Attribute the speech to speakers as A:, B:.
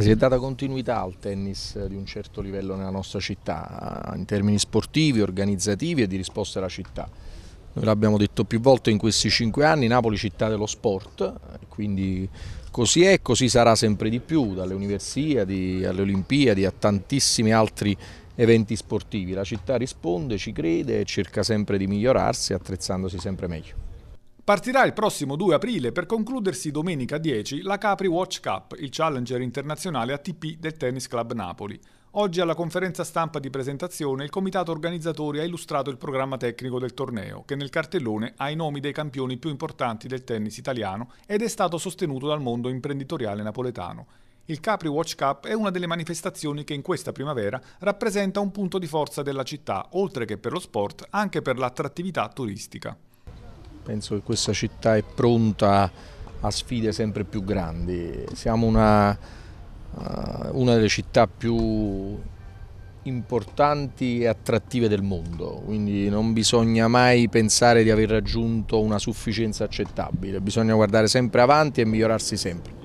A: Si è data continuità al tennis di un certo livello nella nostra città, in termini sportivi, organizzativi e di risposta alla città. Noi l'abbiamo detto più volte in questi cinque anni, Napoli città dello sport, quindi così è così sarà sempre di più, dalle Universiadi alle Olimpiadi a tantissimi altri eventi sportivi. La città risponde, ci crede e cerca sempre di migliorarsi attrezzandosi sempre meglio.
B: Partirà il prossimo 2 aprile per concludersi domenica 10 la Capri Watch Cup, il challenger internazionale ATP del Tennis Club Napoli. Oggi alla conferenza stampa di presentazione il comitato organizzatori ha illustrato il programma tecnico del torneo, che nel cartellone ha i nomi dei campioni più importanti del tennis italiano ed è stato sostenuto dal mondo imprenditoriale napoletano. Il Capri Watch Cup è una delle manifestazioni che in questa primavera rappresenta un punto di forza della città, oltre che per lo sport, anche per l'attrattività turistica.
A: Penso che questa città è pronta a sfide sempre più grandi. Siamo una, uh, una delle città più importanti e attrattive del mondo, quindi non bisogna mai pensare di aver raggiunto una sufficienza accettabile, bisogna guardare sempre avanti e migliorarsi sempre.